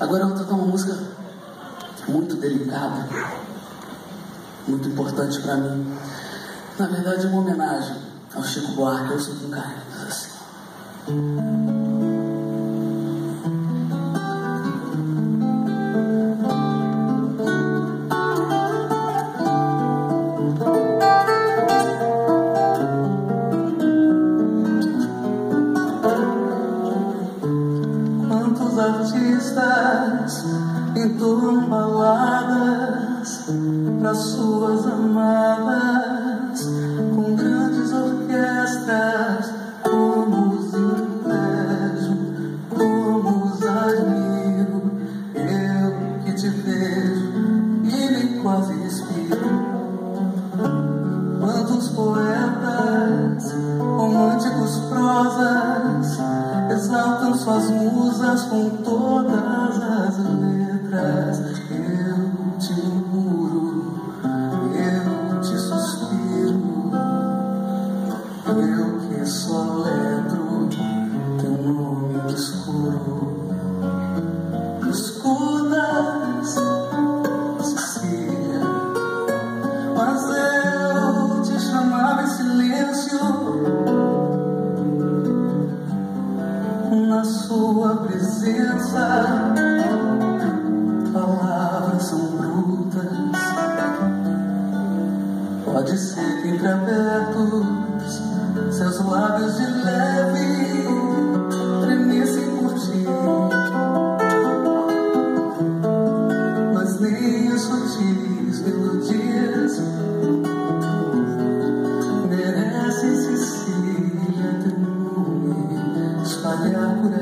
Agora eu vou tocar uma música muito delicada, muito importante para mim. Na verdade, uma homenagem ao Chico Buarque. Eu sou um cara assim. Artistas entoam baladas para suas amadas com grandes orquestras. Como os invejo, como os admiro, eu que te vejo e me quase inspiro. Quantos poetas, românticos prosas exaltam suas musas com todas presença. Palavras são brutas, pode ser que entre abertos seus lábios de leve tremessem por ti. Mas nem as sutis melodias merecem Cecília teu nome espalhar por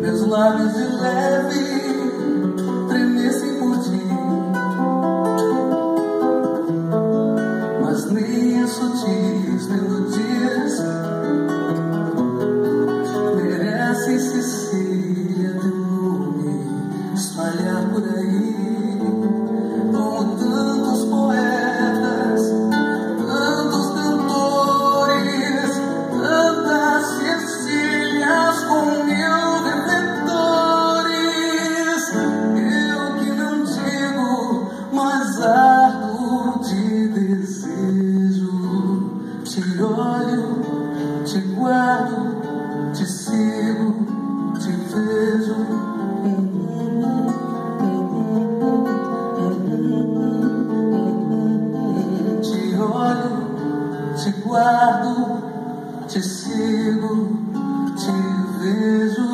meus lábios de leve tremessem por ti. Mas nem as sutis melodias Te olho, te guardo, te sigo, te vejo. Te guardo, te sigo, te vejo.